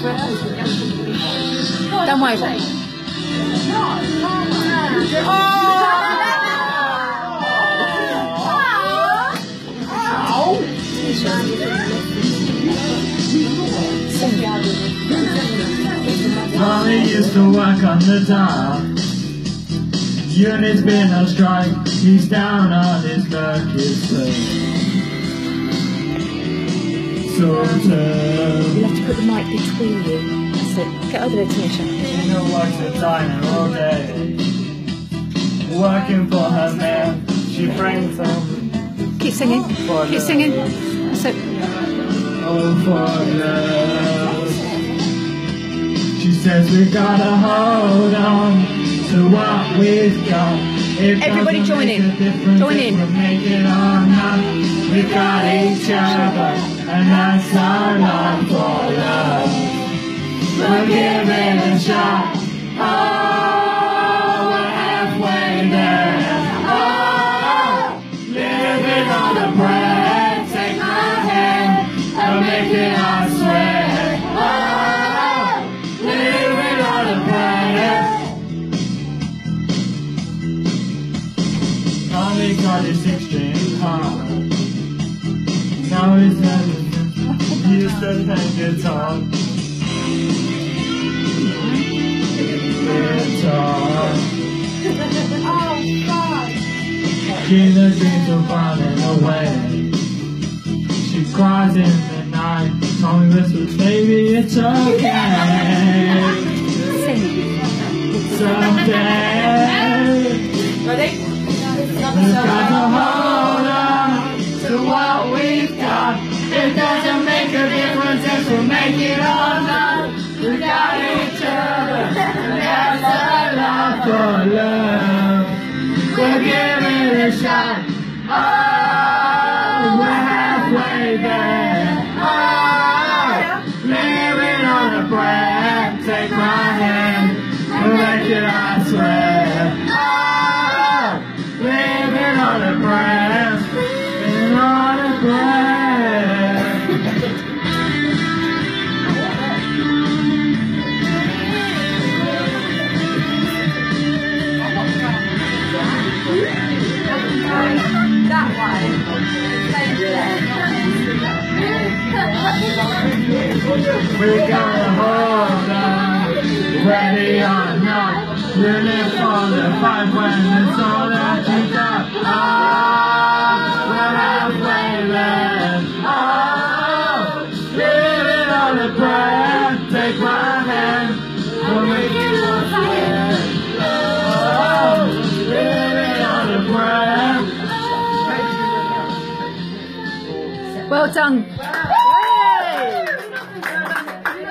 About it. Tommy used to work on the dock. Unit's been on strike. He's down on his luck. His You'll have to put the mic between you. That's it. Get over there, Tanesha. Gina works at diner all day. Working for her man. She brings home Keep singing. Keep singing. That's it. all for love. She says we gotta hold on to what we've got. It Everybody join in. Join in. we make it or not. We got each other, and that's our love for love. We'll give it a shot. Oh, we're halfway there. Oh, living on a prayer. Take my hand and make it our swear. Oh, living on a prayer. Tommy got his six-string guitar. Now he's having he used to play guitar. Guitar. Gina dreams of falling away. She cries in the night. Tommy whispers, baby, it's okay. Someday. Ready? We've got to hold on to what we've got. It doesn't make a difference if we make it or not. We got each other, and that's our love for love. We'll give it a shot. Oh, we're halfway there. Oh, living on a prayer. Take my We gotta hold on, ready or not. Live for the fight when it's all that you got. Ah, we're halfway Well done.